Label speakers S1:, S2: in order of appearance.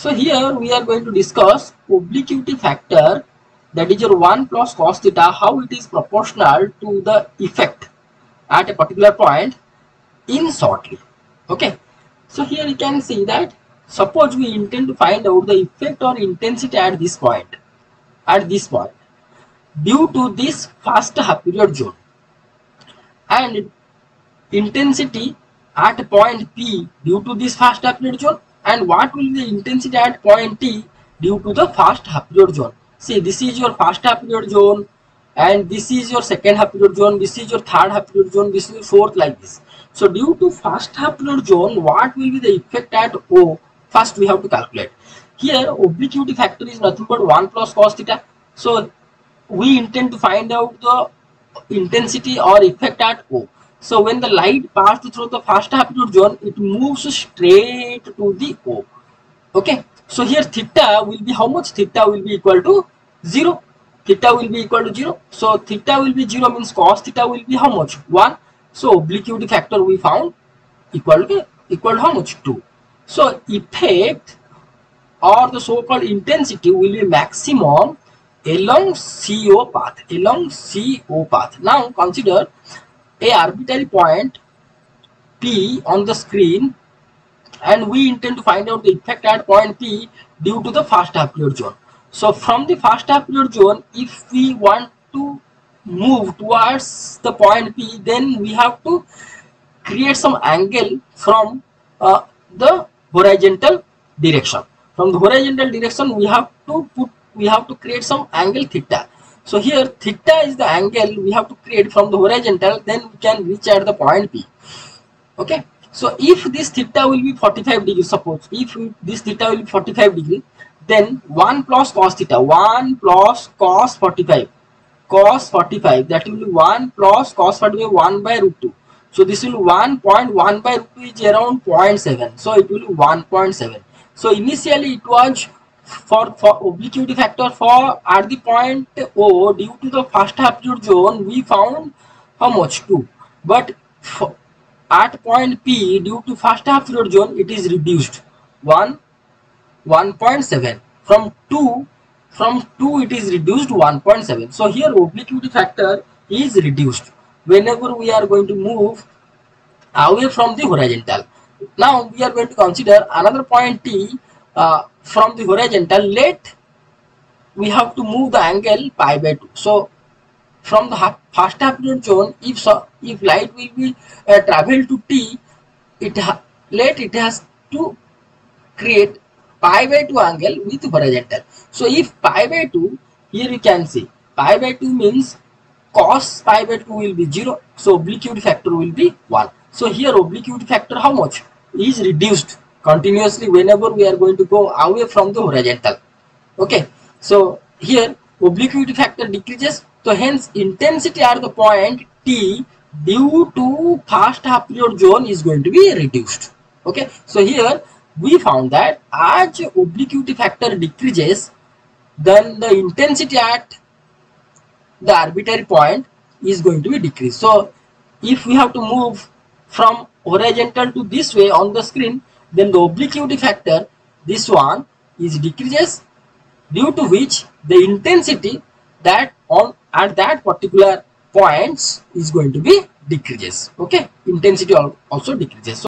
S1: So here we are going to discuss obliquity factor that is your 1 plus cos theta how it is proportional to the effect at a particular point in shortly. Okay. So here you can see that suppose we intend to find out the effect or intensity at this point at this point due to this first half period zone and intensity at point P due to this first half period zone and what will be the intensity at point T due to the first half period zone. See this is your first half period zone and this is your second half period zone, this is your third half period zone, this is your fourth like this. So due to first half period zone what will be the effect at O first we have to calculate. Here obliquity factor is nothing but 1 plus cos theta. So we intend to find out the intensity or effect at O. So when the light passed through the first half period zone, it moves straight to the O. Okay. So here theta will be how much? Theta will be equal to 0. Theta will be equal to 0. So theta will be 0 means cos theta will be how much? 1. So obliquity factor we found equal to equal to how much? 2. So effect or the so-called intensity will be maximum along CO path, along CO path. Now consider a arbitrary point P on the screen and we intend to find out the effect at point P due to the first half period zone. So from the first half period zone, if we want to move towards the point P, then we have to create some angle from uh, the horizontal direction. From the horizontal direction, we have to put we have to create some angle theta. So here theta is the angle we have to create from the horizontal then we can reach at the point P. Okay. So if this theta will be 45 degree suppose if this theta will be 45 degree then 1 plus cos theta 1 plus cos 45 cos 45 that will be 1 plus cos 45 1 by root 2. So this will 1.1 by root 2 is around 0.7 so it will be 1.7. So initially it was for, for obliquity factor for at the point O due to the first half zone we found how much? 2 but for, at point P due to first half zone it is reduced. 1 1.7 from 2 from 2 it is reduced 1.7 so here obliquity factor is reduced. Whenever we are going to move away from the horizontal. Now we are going to consider another point T uh, from the horizontal let we have to move the angle pi by 2 so from the first period zone if so, if light will be uh, travel to t it let it has to create pi by 2 angle with horizontal. So if pi by 2 here you can see pi by 2 means cos pi by 2 will be 0 so obliquity factor will be 1 so here obliquity factor how much? Is reduced continuously whenever we are going to go away from the horizontal. Okay? So here obliquity factor decreases so hence intensity at the point t due to first half period zone is going to be reduced. Okay? So here we found that as obliquity factor decreases then the intensity at the arbitrary point is going to be decreased. So if we have to move from horizontal to this way on the screen then the obliquity factor this one is decreases due to which the intensity that on at that particular points is going to be decreases. Okay? Intensity also decreases. So